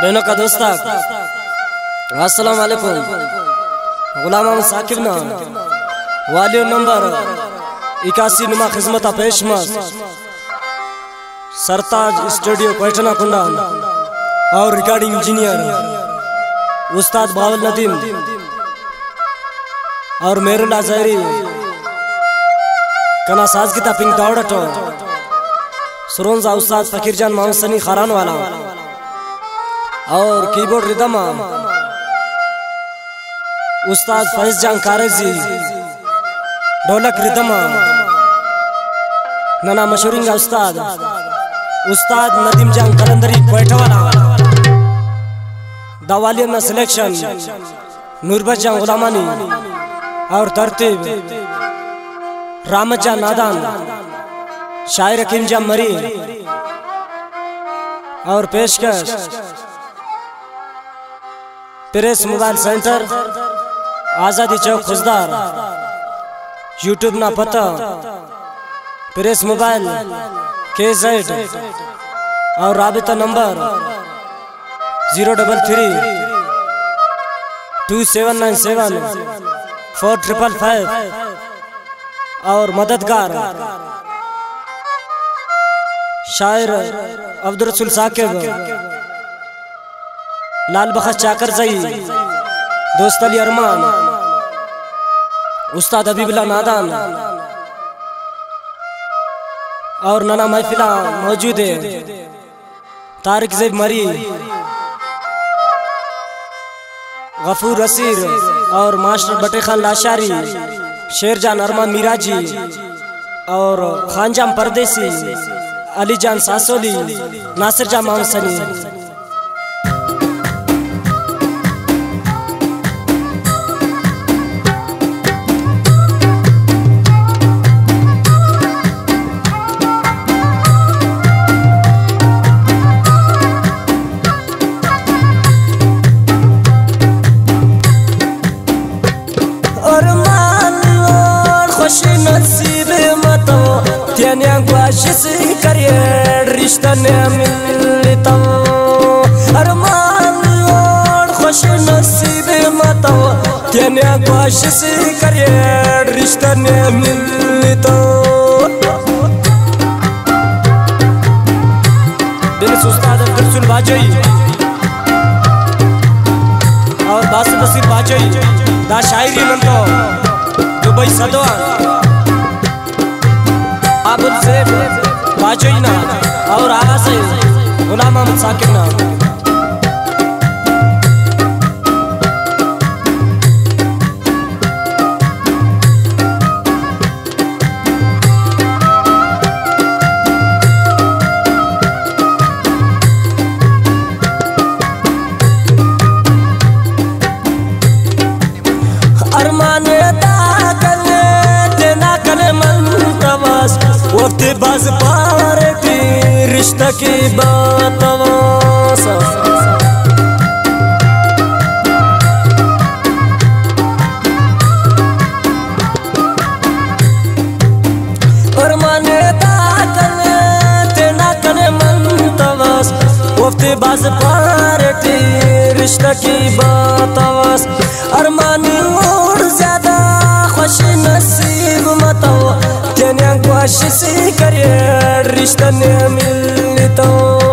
बहनों का दोस्त अस्सलाम वालेकुम गुलाम मोहम्मद साकिब ना वालियो नंबर इक्यासी नुमा खिदमत पेशमस सरताज स्टूडियो पैठना कुंडा और रिकॉर्डिंग इंजीनियर उस्ताद बावल नदीम और मेरुल्ला जहरी कना साजगिता पिंक दावड़टो सुरोंजा उस्ताद फकीरजान मोहम्मद सनी खारान वाला और कीबोर्ड रिदमा उस्ताद फैज जान कारेजी ढोलक रिदमा नना मशहूरिंगा उस्ताद उस्ताद नदीम जान कलंदरी बैठवाला दवालियम में सिलेक्शन नूरबत जान गुलामानी और तरतीब रामत जान नादान शायर हकीम जान मरी और पेशकश प्रेस मोबाइल सेंटर, आज़ादी चौक खुजदार यूट्यूब ना पता। प्रेस मोबाइल के जेड और राबता number, zero double three, two seven nine seven, four triple five. और मददगार। शायर अब्दुल साकिब। लाल बखश चाकर जई। दोस्त अली अरमान। उस्ताद हबीबुल्ला नादान। और नाना महफिला मौजूद है। तारिक जैब मरी। गफूर रसीर और मास्टर बटे खान लाशारी। शेरजान अरमान मीराजी। और खानजाम परदेसी। अली जान सासोली। नासिर मोहम्मद सनी बख्शिश करिए रिश्ता ने मिलता अरमान और खुश नसीब मत, तेने बख्शिश करिए रिश्ता ने मिलता उस्ताद अब्दुल सुन बाजई। और दास नसीब बाजई। दा शायरी मन तो दुबई सदवा सेठ बाजई ना और आगा से गुलाम मोहम्मद साकिब ना। अरमाने तवास वक्त बाज पारे की रिश्ता की बात वास अरमाने दागले देना कने मन तवास। वक्त बाज ख्वाश से करे रिश्ता न मिलतो।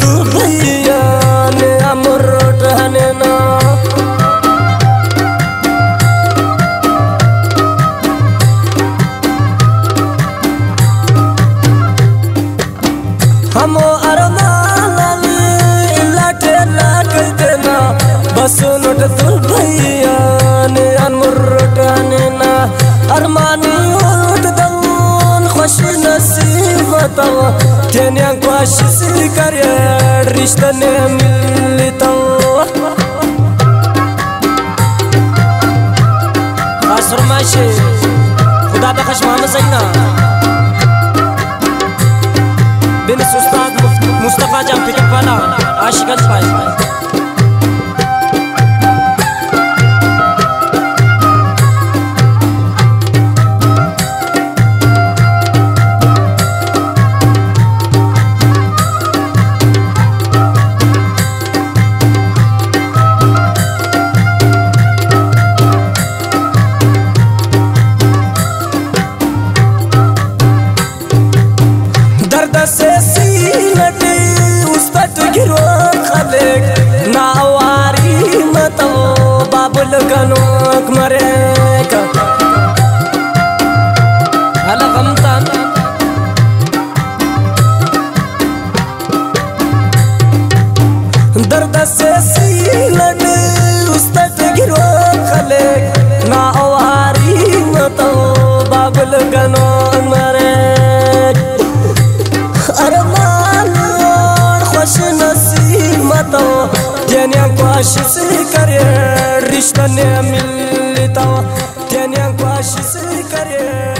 तू ने अमर टहने ना। हमो अरमान लाटे लाक बसुनुट कोशिश करे रिश्ते ने मिलता फरमाइशे खुदा बख्श मोहम्मद सैना बिन सुस्ताद मुस्तफ़ा जान पिकअप वाला आशिकल तेने कोशिश करे रिश्ता ने मिलता तेने कोशिश करे